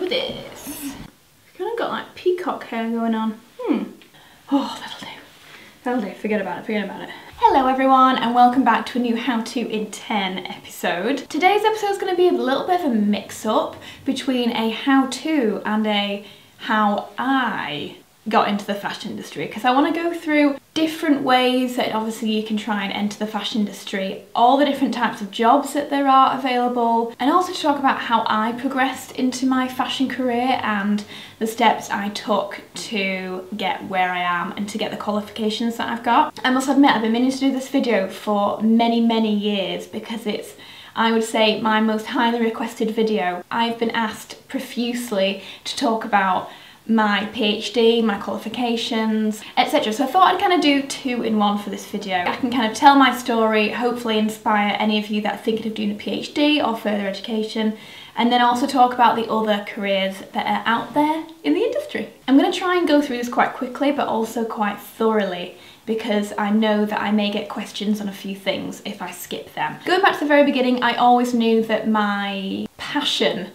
do this. Kind of got like peacock hair going on. Hmm. Oh, that'll do. That'll do. Forget about it. Forget about it. Hello everyone and welcome back to a new How To in 10 episode. Today's episode is going to be a little bit of a mix-up between a how-to and a how I got into the fashion industry because I want to go through different ways that obviously you can try and enter the fashion industry, all the different types of jobs that there are available, and also to talk about how I progressed into my fashion career and the steps I took to get where I am and to get the qualifications that I've got. I must admit I've been meaning to do this video for many many years because it's I would say my most highly requested video. I've been asked profusely to talk about my PhD, my qualifications, etc. So I thought I'd kind of do two in one for this video. I can kind of tell my story, hopefully inspire any of you that are thinking of doing a PhD or further education, and then also talk about the other careers that are out there in the industry. I'm going to try and go through this quite quickly, but also quite thoroughly because I know that I may get questions on a few things if I skip them. Going back to the very beginning, I always knew that my passion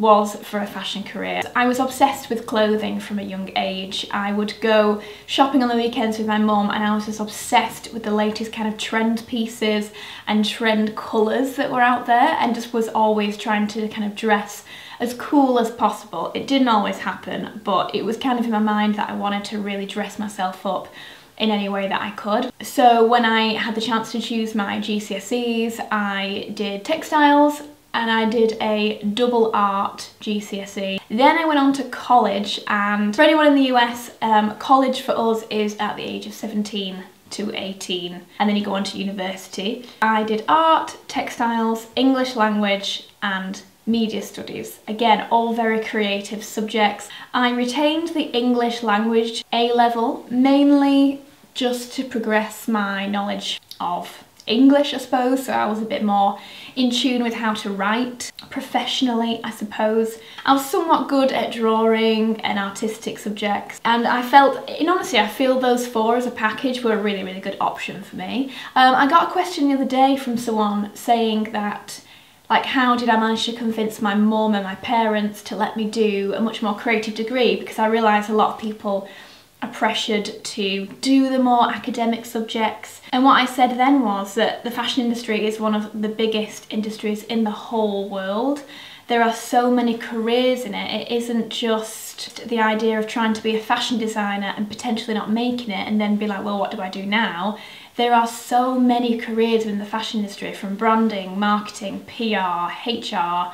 was for a fashion career. I was obsessed with clothing from a young age. I would go shopping on the weekends with my mum and I was just obsessed with the latest kind of trend pieces and trend colours that were out there and just was always trying to kind of dress as cool as possible. It didn't always happen but it was kind of in my mind that I wanted to really dress myself up in any way that I could. So when I had the chance to choose my GCSEs, I did textiles and I did a double art GCSE. Then I went on to college and for anyone in the US, um, college for us is at the age of 17 to 18 and then you go on to university. I did art, textiles, English language and media studies. Again, all very creative subjects. I retained the English language A level, mainly just to progress my knowledge of English, I suppose, so I was a bit more in tune with how to write professionally, I suppose. I was somewhat good at drawing and artistic subjects, and I felt, in honesty, I feel those four as a package were a really, really good option for me. Um, I got a question the other day from someone saying that like how did I manage to convince my mum and my parents to let me do a much more creative degree because I realised a lot of people are pressured to do the more academic subjects. And what I said then was that the fashion industry is one of the biggest industries in the whole world. There are so many careers in it. It isn't just the idea of trying to be a fashion designer and potentially not making it and then be like, well, what do I do now? There are so many careers in the fashion industry from branding, marketing, PR, HR,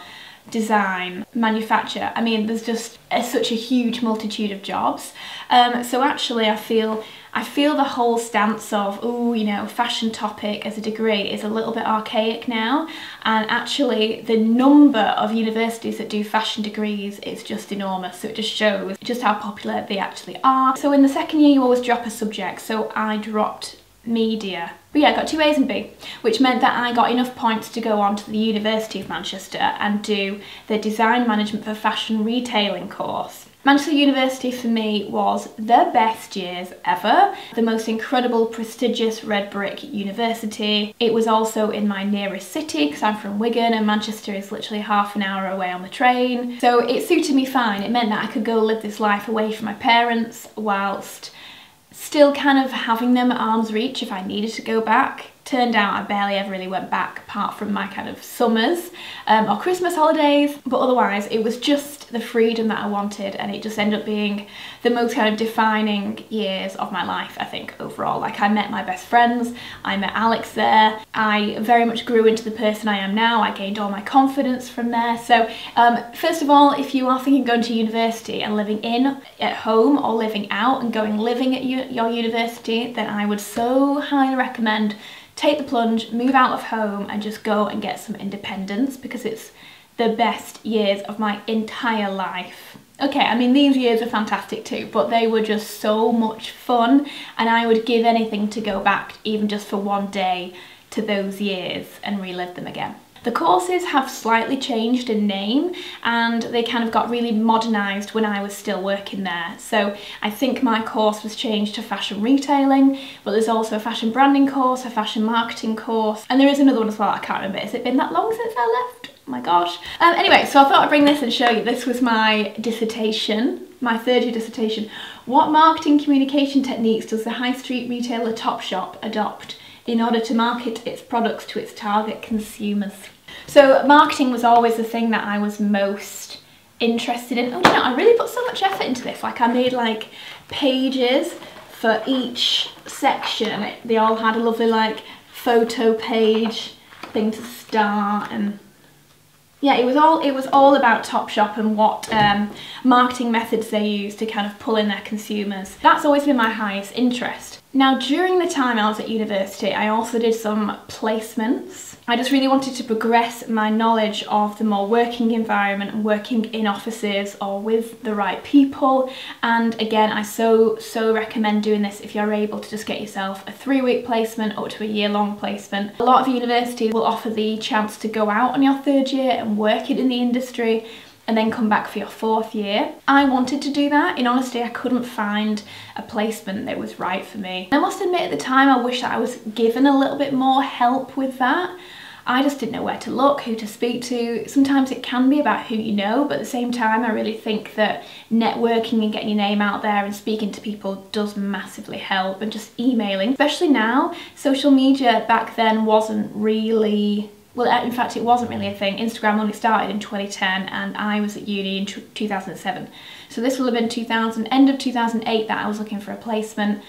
design, manufacture. I mean, there's just a, such a huge multitude of jobs. Um, so actually, I feel I feel the whole stance of oh, you know, fashion topic as a degree is a little bit archaic now. And actually, the number of universities that do fashion degrees is just enormous. So it just shows just how popular they actually are. So in the second year, you always drop a subject. So I dropped media. But yeah, I got two A's and B, which meant that I got enough points to go on to the University of Manchester and do the Design Management for Fashion Retailing course. Manchester University for me was the best years ever, the most incredible prestigious red brick university. It was also in my nearest city because I'm from Wigan and Manchester is literally half an hour away on the train. So it suited me fine. It meant that I could go live this life away from my parents whilst still kind of having them at arm's reach if I needed to go back. Turned out I barely ever really went back apart from my kind of summers um, or Christmas holidays, but otherwise it was just the freedom that I wanted and it just ended up being the most kind of defining years of my life, I think, overall. Like I met my best friends, I met Alex there, I very much grew into the person I am now, I gained all my confidence from there. So um, first of all, if you are thinking going to university and living in at home or living out and going living at your university, then I would so highly recommend take the plunge, move out of home and just go and get some independence because it's the best years of my entire life. Okay, I mean these years are fantastic too, but they were just so much fun and I would give anything to go back even just for one day to those years and relive them again. The courses have slightly changed in name and they kind of got really modernised when I was still working there. So I think my course was changed to fashion retailing, but there's also a fashion branding course, a fashion marketing course, and there is another one as well, I can't remember. Has it been that long since I left? Oh my gosh. Um, anyway, so I thought I'd bring this and show you. This was my dissertation, my third year dissertation. What marketing communication techniques does the high street retailer Topshop adopt in order to market its products to its target consumers? So marketing was always the thing that I was most interested in. Oh, you know, I really put so much effort into this. Like I made like pages for each section. They all had a lovely like photo page thing to start and yeah, it was all it was all about Topshop and what um, marketing methods they use to kind of pull in their consumers. That's always been my highest interest. Now, during the time I was at university, I also did some placements I just really wanted to progress my knowledge of the more working environment and working in offices or with the right people. And again, I so, so recommend doing this if you're able to just get yourself a three week placement up to a year long placement. A lot of universities will offer the chance to go out on your third year and work it in the industry and then come back for your fourth year. I wanted to do that. In honesty, I couldn't find a placement that was right for me. I must admit at the time I wish that I was given a little bit more help with that. I just didn't know where to look, who to speak to. Sometimes it can be about who you know, but at the same time, I really think that networking and getting your name out there and speaking to people does massively help and just emailing, especially now, social media back then wasn't really well uh, in fact it wasn't really a thing. Instagram only started in 2010 and i was at uni in 2007 so this will have been 2000 end of 2008 that i was looking for a placement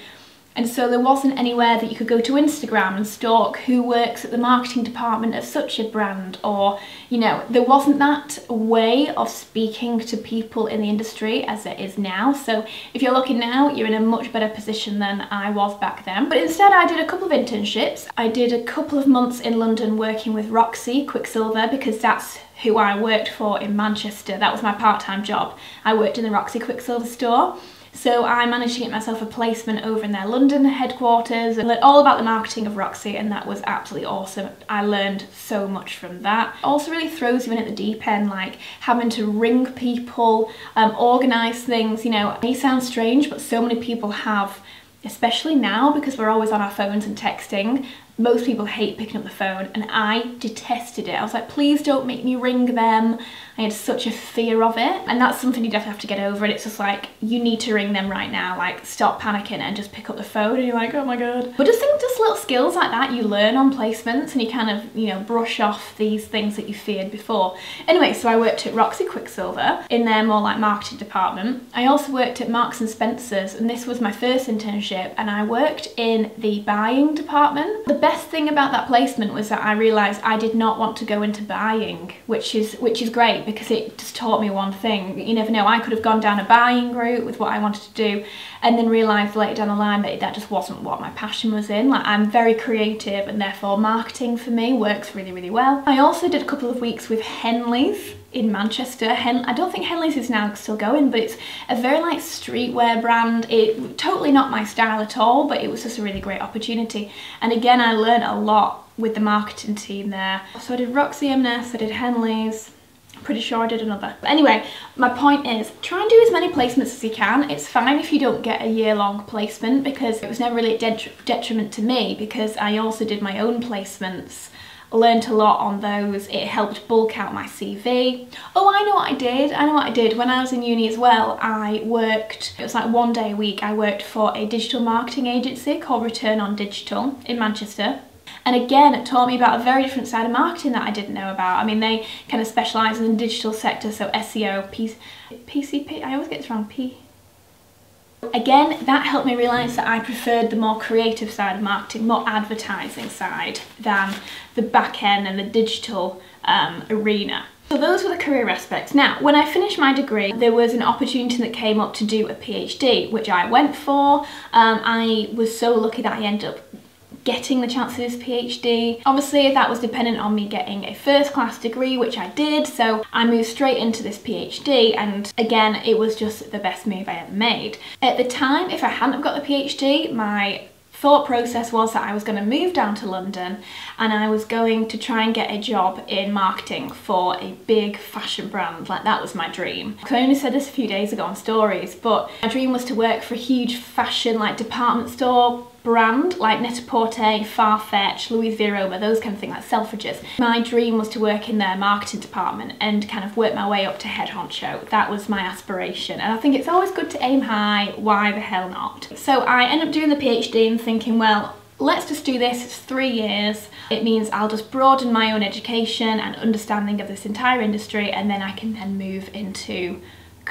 and so there wasn't anywhere that you could go to Instagram and stalk who works at the marketing department of such a brand or, you know, there wasn't that way of speaking to people in the industry as there is now. So if you're looking now, you're in a much better position than I was back then. But instead I did a couple of internships. I did a couple of months in London working with Roxy Quiksilver because that's who I worked for in Manchester. That was my part-time job. I worked in the Roxy Quiksilver store. So I managed to get myself a placement over in their London headquarters and learned all about the marketing of Roxy and that was absolutely awesome. I learned so much from that. Also really throws you in at the deep end, like having to ring people, um, organise things, you know, it may sound strange, but so many people have especially now because we're always on our phones and texting most people hate picking up the phone and I detested it. I was like, please don't make me ring them. I had such a fear of it. And that's something you definitely have to get over. And it's just like, you need to ring them right now. Like, stop panicking and just pick up the phone. And you're like, oh my God. But just think just little skills like that you learn on placements and you kind of, you know, brush off these things that you feared before. Anyway, so I worked at Roxy Quiksilver in their more like marketing department. I also worked at Marks and Spencer's and this was my first internship and I worked in the buying department. The best thing about that placement was that I realised I did not want to go into buying, which is which is great because it just taught me one thing. You never know, I could have gone down a buying route with what I wanted to do and then realised later down the line that that just wasn't what my passion was in. Like I'm very creative and therefore marketing for me works really, really well. I also did a couple of weeks with Henleys in Manchester. Hen I don't think Henleys is now still going, but it's a very like streetwear brand. It totally not my style at all, but it was just a really great opportunity. And again, I learned a lot with the marketing team there. So I did Roxy M&S, I did Henleys, pretty sure I did another. But anyway, my point is try and do as many placements as you can. It's fine if you don't get a year-long placement because it was never really a detri detriment to me because I also did my own placements learned a lot on those. It helped bulk out my CV. Oh, I know what I did. I know what I did. When I was in uni as well, I worked, it was like one day a week, I worked for a digital marketing agency called Return on Digital in Manchester. And again, it taught me about a very different side of marketing that I didn't know about. I mean, they kind of specialise in the digital sector, so SEO, P PCP, I always get this wrong, P. Again, that helped me realise that I preferred the more creative side of marketing, more advertising side than the back end and the digital um, arena. So those were the career aspects. Now, when I finished my degree, there was an opportunity that came up to do a PhD, which I went for. Um, I was so lucky that I ended up getting the chance of this PhD. Obviously that was dependent on me getting a first class degree, which I did, so I moved straight into this PhD and again, it was just the best move I ever made. At the time, if I hadn't got the PhD, my thought process was that I was going to move down to London and I was going to try and get a job in marketing for a big fashion brand. Like that was my dream. I only said this a few days ago on stories, but my dream was to work for a huge fashion like department store brand like Net-a-Porter, Farfetch, Louis Vuitton, those kind of things like Selfridges. My dream was to work in their marketing department and kind of work my way up to head honcho. That was my aspiration and I think it's always good to aim high, why the hell not? So I ended up doing the PhD and thinking well let's just do this, it's three years. It means I'll just broaden my own education and understanding of this entire industry and then I can then move into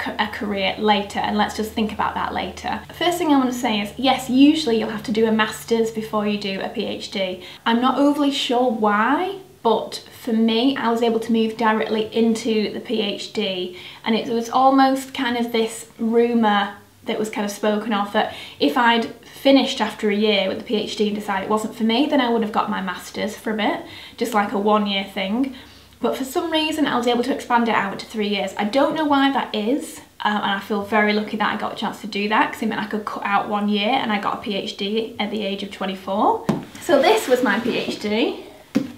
a career later and let's just think about that later. First thing I want to say is yes usually you'll have to do a master's before you do a PhD. I'm not overly sure why but for me I was able to move directly into the PhD and it was almost kind of this rumour that was kind of spoken of that if I'd finished after a year with the PhD and decided it wasn't for me then I would have got my master's for a bit just like a one year thing but for some reason I was able to expand it out to three years. I don't know why that is, um, and I feel very lucky that I got a chance to do that because it meant I could cut out one year and I got a PhD at the age of 24. So this was my PhD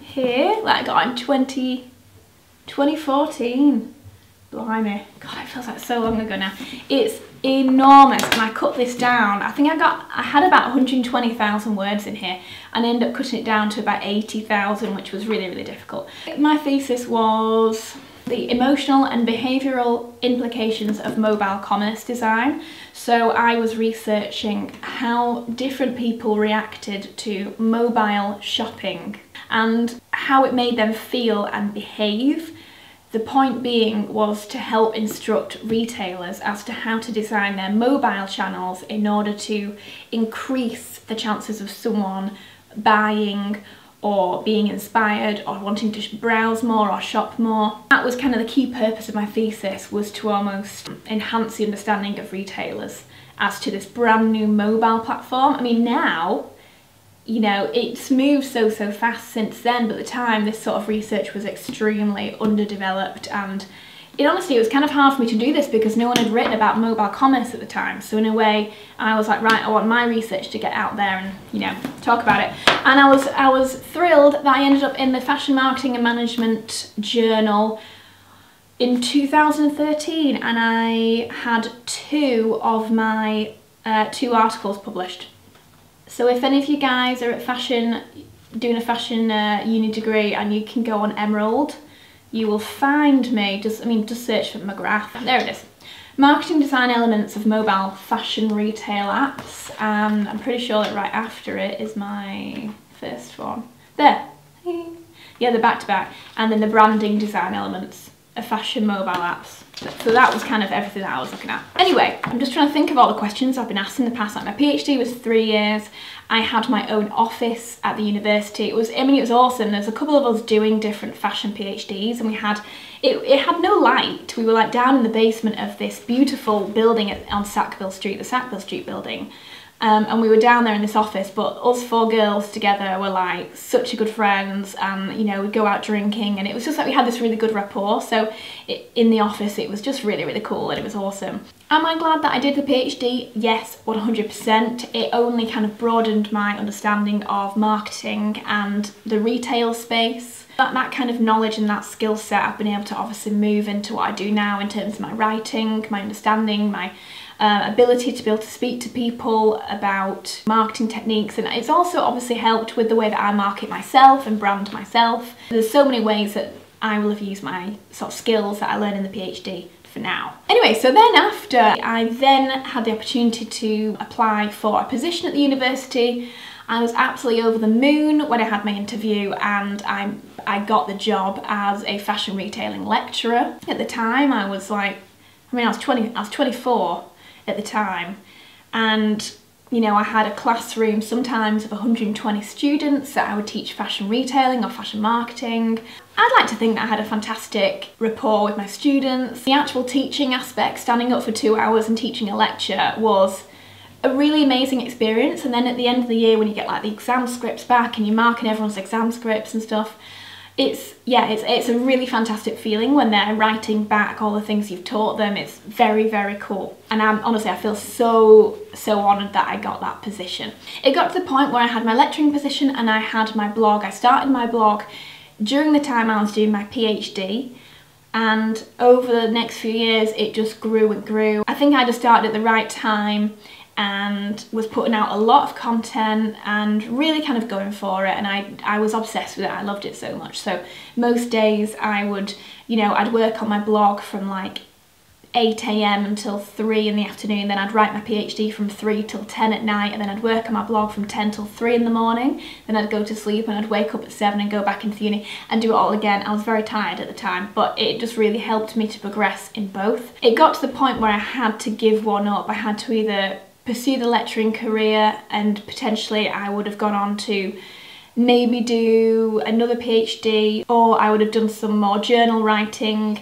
here that I got in 20, 2014. Blimey, God, it feels like so long ago now. It's enormous and I cut this down. I think I got, I had about 120,000 words in here and ended up cutting it down to about 80,000 which was really, really difficult. My thesis was the emotional and behavioural implications of mobile commerce design. So I was researching how different people reacted to mobile shopping and how it made them feel and behave the point being was to help instruct retailers as to how to design their mobile channels in order to increase the chances of someone buying or being inspired or wanting to browse more or shop more. That was kind of the key purpose of my thesis was to almost enhance the understanding of retailers as to this brand new mobile platform. I mean now you know, it's moved so, so fast since then, but at the time this sort of research was extremely underdeveloped and it honestly, it was kind of hard for me to do this because no one had written about mobile commerce at the time. So in a way, I was like, right, I want my research to get out there and, you know, talk about it. And I was, I was thrilled that I ended up in the Fashion Marketing and Management Journal in 2013 and I had two of my, uh, two articles published. So if any of you guys are at fashion, doing a fashion uh, uni degree and you can go on Emerald, you will find me, just I mean just search for Magrath, there it is. Marketing design elements of mobile fashion retail apps and I'm pretty sure that right after it is my first one. There, yeah the back to back and then the branding design elements of fashion mobile apps. So that was kind of everything that I was looking at. Anyway, I'm just trying to think of all the questions I've been asked in the past. Like my PhD was three years. I had my own office at the university. It was, I mean, it was awesome. There's a couple of us doing different fashion PhDs and we had, it, it had no light. We were like down in the basement of this beautiful building at, on Sackville Street, the Sackville Street building. Um, and we were down there in this office, but us four girls together were like such a good friends and, you know, we'd go out drinking and it was just like we had this really good rapport. So it, in the office, it was just really, really cool and it was awesome. Am I glad that I did the PhD? Yes, 100%. It only kind of broadened my understanding of marketing and the retail space. That, that kind of knowledge and that skill set I've been able to obviously move into what I do now in terms of my writing, my understanding, my uh, ability to be able to speak to people about marketing techniques and it's also obviously helped with the way that I market myself and brand myself. There's so many ways that I will have used my sort of skills that I learned in the PhD for now. Anyway, so then after I then had the opportunity to apply for a position at the university I was absolutely over the moon when I had my interview and I, I got the job as a fashion retailing lecturer. At the time I was like, I mean I was 20, I was 24 at the time and you know I had a classroom sometimes of 120 students that I would teach fashion retailing or fashion marketing. I'd like to think that I had a fantastic rapport with my students. The actual teaching aspect, standing up for two hours and teaching a lecture was a really amazing experience and then at the end of the year when you get like the exam scripts back and you're marking everyone's exam scripts and stuff it's yeah it's it's a really fantastic feeling when they're writing back all the things you've taught them. It's very very cool. And I'm honestly I feel so so honored that I got that position. It got to the point where I had my lecturing position and I had my blog. I started my blog during the time I was doing my PhD and over the next few years it just grew and grew. I think I just started at the right time and was putting out a lot of content and really kind of going for it and I, I was obsessed with it. I loved it so much. So most days I would you know I'd work on my blog from like 8am until 3 in the afternoon then I'd write my PhD from 3 till 10 at night and then I'd work on my blog from 10 till 3 in the morning then I'd go to sleep and I'd wake up at 7 and go back into uni and do it all again. I was very tired at the time but it just really helped me to progress in both. It got to the point where I had to give one up. I had to either pursue the lecturing career and potentially I would have gone on to maybe do another PhD or I would have done some more journal writing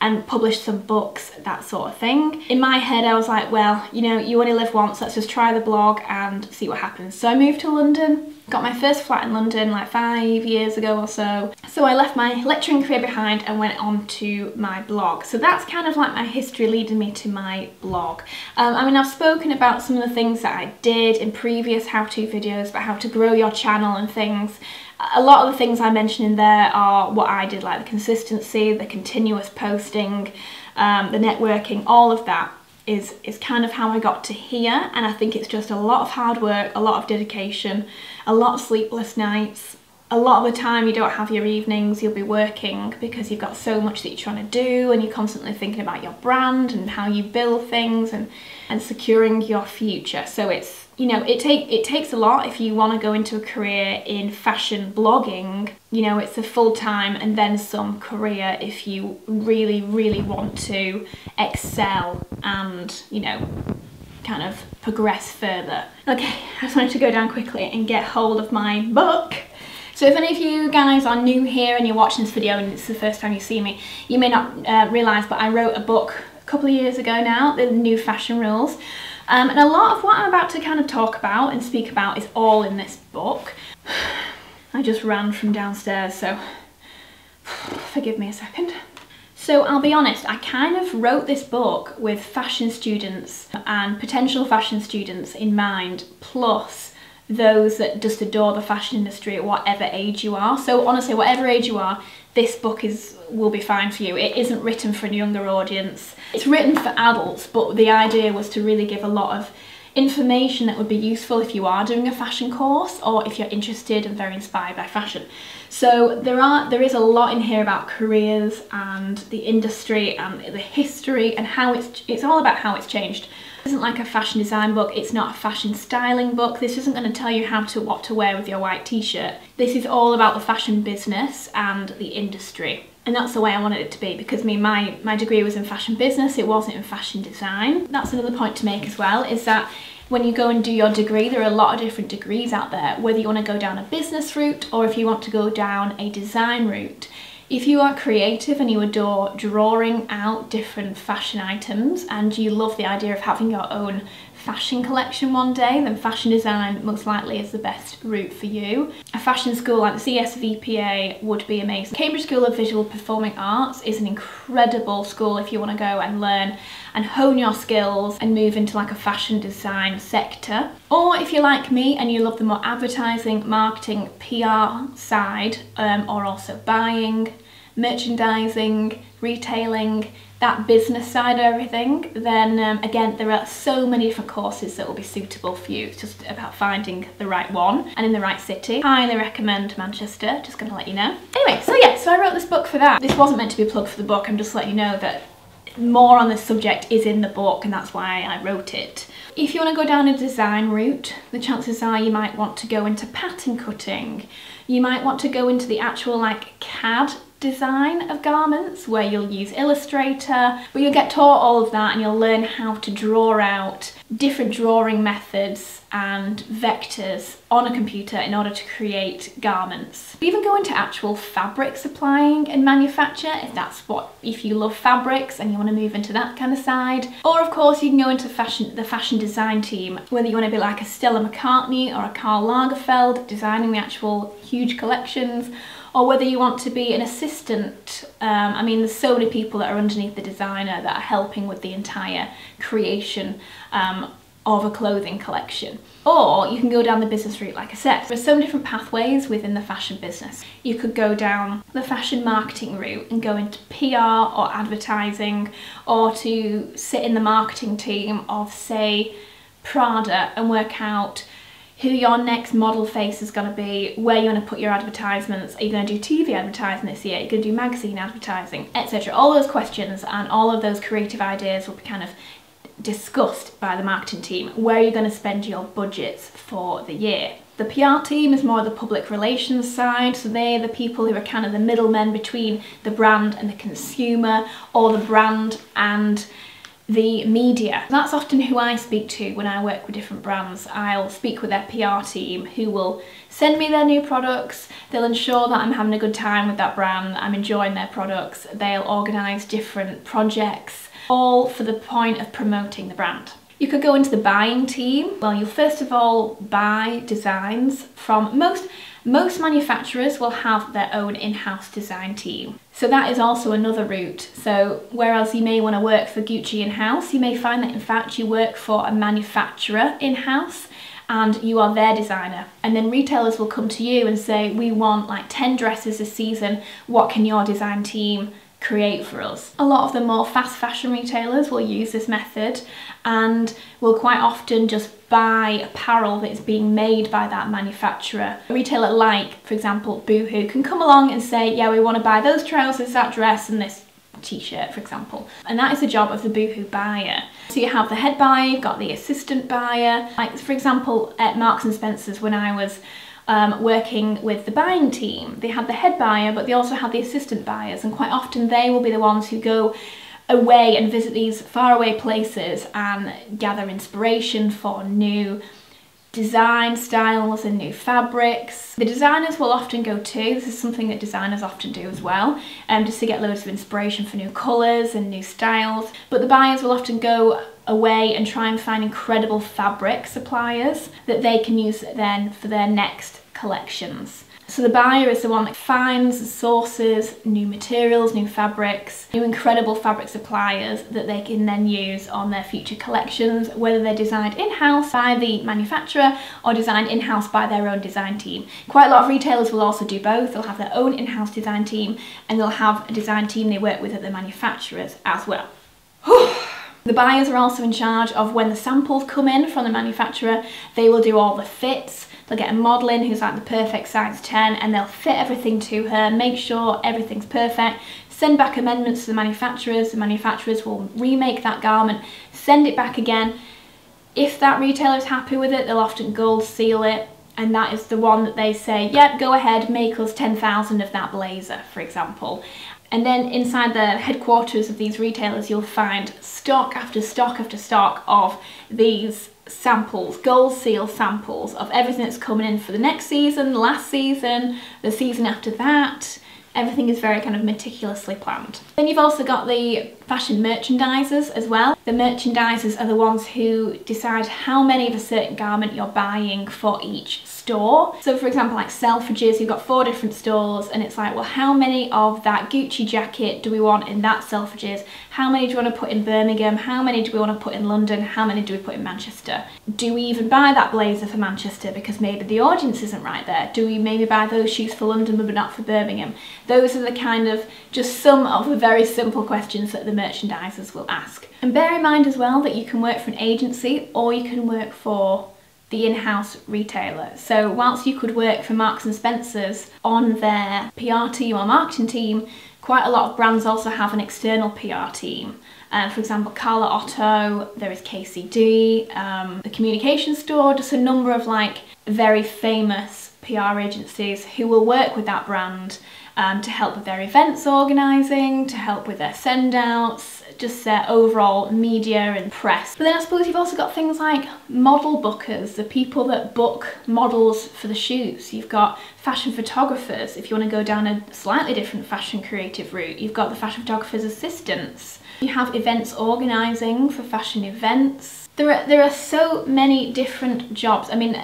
and publish some books, that sort of thing. In my head, I was like, well, you know, you only live once, let's just try the blog and see what happens. So I moved to London, got my first flat in London like five years ago or so. So I left my lecturing career behind and went on to my blog. So that's kind of like my history leading me to my blog. Um, I mean, I've spoken about some of the things that I did in previous how-to videos about how to grow your channel and things a lot of the things I mentioned in there are what I did, like the consistency, the continuous posting, um, the networking, all of that is, is kind of how I got to here. And I think it's just a lot of hard work, a lot of dedication, a lot of sleepless nights. A lot of the time you don't have your evenings, you'll be working because you've got so much that you're trying to do and you're constantly thinking about your brand and how you build things and, and securing your future. So it's you know, it take it takes a lot if you want to go into a career in fashion blogging. You know, it's a full time and then some career if you really, really want to excel and you know, kind of progress further. Okay, I just wanted to go down quickly and get hold of my book. So if any of you guys are new here and you're watching this video and it's the first time you see me, you may not uh, realise, but I wrote a book a couple of years ago now, The New Fashion Rules. Um, and a lot of what I'm about to kind of talk about and speak about is all in this book. I just ran from downstairs, so forgive me a second. So I'll be honest, I kind of wrote this book with fashion students and potential fashion students in mind, plus those that just adore the fashion industry at whatever age you are. So honestly, whatever age you are, this book is will be fine for you. It isn't written for a younger audience. It's written for adults, but the idea was to really give a lot of information that would be useful if you are doing a fashion course or if you're interested and very inspired by fashion. So there are there is a lot in here about careers and the industry and the history and how it's it's all about how it's changed isn't like a fashion design book, it's not a fashion styling book. This isn't going to tell you how to what to wear with your white t-shirt. This is all about the fashion business and the industry. And that's the way I wanted it to be because me, my, my degree was in fashion business, it wasn't in fashion design. That's another point to make as well, is that when you go and do your degree, there are a lot of different degrees out there, whether you want to go down a business route or if you want to go down a design route. If you are creative and you adore drawing out different fashion items and you love the idea of having your own fashion collection one day, then fashion design most likely is the best route for you. A fashion school like the CSVPA would be amazing. Cambridge School of Visual Performing Arts is an incredible school if you want to go and learn and hone your skills and move into like a fashion design sector. Or if you're like me and you love the more advertising, marketing, PR side, um, or also buying, merchandising, retailing, that business side of everything, then um, again, there are so many different courses that will be suitable for you. It's just about finding the right one and in the right city. Highly recommend Manchester, just gonna let you know. Anyway, so yeah, so I wrote this book for that. This wasn't meant to be a plug for the book, I'm just letting you know that more on this subject is in the book and that's why I wrote it. If you want to go down a design route, the chances are you might want to go into pattern cutting. You might want to go into the actual like CAD design of garments where you'll use Illustrator, but you'll get taught all of that and you'll learn how to draw out different drawing methods and vectors on a computer in order to create garments. You even go into actual fabric supplying and manufacture if that's what, if you love fabrics and you want to move into that kind of side. Or of course you can go into fashion, the fashion design team, whether you want to be like a Stella McCartney or a Karl Lagerfeld designing the actual huge collections or whether you want to be an assistant. Um, I mean, there's so many people that are underneath the designer that are helping with the entire creation um, of a clothing collection. Or you can go down the business route, like I said. There's so many different pathways within the fashion business. You could go down the fashion marketing route and go into PR or advertising, or to sit in the marketing team of, say, Prada and work out who your next model face is going to be, where you want to put your advertisements, are you going to do TV advertising this year, are you going to do magazine advertising, etc. All those questions and all of those creative ideas will be kind of discussed by the marketing team. Where are you going to spend your budgets for the year? The PR team is more the public relations side, so they're the people who are kind of the middlemen between the brand and the consumer, or the brand and the media. That's often who I speak to when I work with different brands. I'll speak with their PR team who will send me their new products, they'll ensure that I'm having a good time with that brand, I'm enjoying their products, they'll organise different projects, all for the point of promoting the brand. You could go into the buying team. Well, you'll first of all buy designs from most most manufacturers will have their own in-house design team. So that is also another route. So whereas you may want to work for Gucci in-house, you may find that in fact you work for a manufacturer in-house and you are their designer. And then retailers will come to you and say, we want like 10 dresses a season, what can your design team create for us. A lot of the more fast fashion retailers will use this method and will quite often just buy apparel that is being made by that manufacturer. A retailer like, for example, Boohoo can come along and say, yeah, we want to buy those trousers, that dress and this t-shirt for example and that is the job of the boohoo buyer so you have the head buyer you've got the assistant buyer like for example at marks and spencers when i was um, working with the buying team. They had the head buyer, but they also had the assistant buyers, and quite often they will be the ones who go away and visit these faraway places and gather inspiration for new design styles and new fabrics. The designers will often go too, this is something that designers often do as well, um, just to get loads of inspiration for new colours and new styles. But the buyers will often go away and try and find incredible fabric suppliers that they can use then for their next collections. So the buyer is the one that finds, sources new materials, new fabrics, new incredible fabric suppliers that they can then use on their future collections, whether they're designed in-house by the manufacturer or designed in-house by their own design team. Quite a lot of retailers will also do both. They'll have their own in-house design team and they'll have a design team they work with at the manufacturers as well. The buyers are also in charge of when the samples come in from the manufacturer, they will do all the fits, They'll get a model in who's like the perfect size 10 and they'll fit everything to her, make sure everything's perfect, send back amendments to the manufacturers, the manufacturers will remake that garment, send it back again. If that retailer is happy with it, they'll often gold seal it and that is the one that they say, yep, go ahead, make us 10,000 of that blazer, for example. And then inside the headquarters of these retailers, you'll find stock after stock after stock of these samples, gold seal samples of everything that's coming in for the next season, last season, the season after that. Everything is very kind of meticulously planned. Then you've also got the fashion merchandisers as well. The merchandisers are the ones who decide how many of a certain garment you're buying for each store. So for example, like Selfridges, you've got four different stores and it's like, well, how many of that Gucci jacket do we want in that Selfridges? How many do we want to put in Birmingham? How many do we want to put in London? How many do we put in Manchester? Do we even buy that blazer for Manchester because maybe the audience isn't right there? Do we maybe buy those shoes for London but not for Birmingham? Those are the kind of just some of the very simple questions that the merchandisers will ask. And bear in mind as well that you can work for an agency or you can work for the in-house retailer. So whilst you could work for Marks and Spencers on their PR team or marketing team, quite a lot of brands also have an external PR team. Uh, for example, Karla Otto, there is KCD, um, the Communication Store, just a number of like very famous PR agencies who will work with that brand um, to help with their events organising, to help with their send outs, just their overall media and press. But then I suppose you've also got things like model bookers, the people that book models for the shoots. You've got fashion photographers, if you want to go down a slightly different fashion creative route. You've got the fashion photographer's assistants. You have events organising for fashion events. There are, there are so many different jobs. I mean,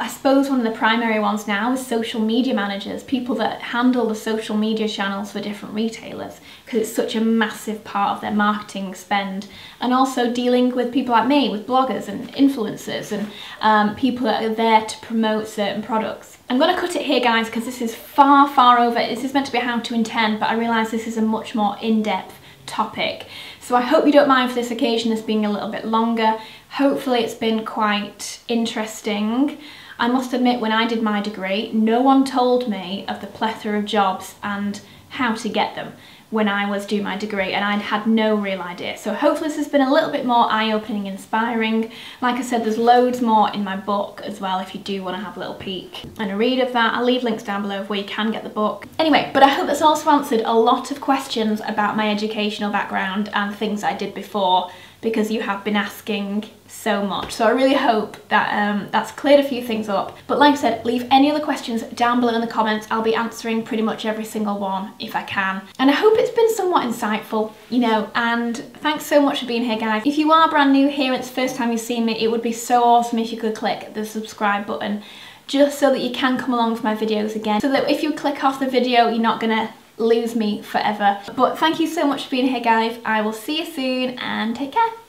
I suppose one of the primary ones now is social media managers, people that handle the social media channels for different retailers because it's such a massive part of their marketing spend and also dealing with people like me, with bloggers and influencers and um, people that are there to promote certain products. I'm going to cut it here guys because this is far far over, this is meant to be a how to in 10 but I realise this is a much more in-depth topic. So I hope you don't mind for this occasion this being a little bit longer Hopefully it's been quite interesting. I must admit when I did my degree, no one told me of the plethora of jobs and how to get them when I was doing my degree and I'd had no real idea. So hopefully this has been a little bit more eye-opening inspiring. Like I said, there's loads more in my book as well if you do want to have a little peek and a read of that. I'll leave links down below of where you can get the book. Anyway, but I hope that's also answered a lot of questions about my educational background and things I did before because you have been asking so much. So I really hope that um, that's cleared a few things up. But like I said, leave any other questions down below in the comments. I'll be answering pretty much every single one if I can. And I hope it's been somewhat insightful, you know, and thanks so much for being here, guys. If you are brand new here and it's the first time you've seen me, it would be so awesome if you could click the subscribe button just so that you can come along with my videos again. So that if you click off the video, you're not gonna lose me forever. But thank you so much for being here, guys. I will see you soon and take care.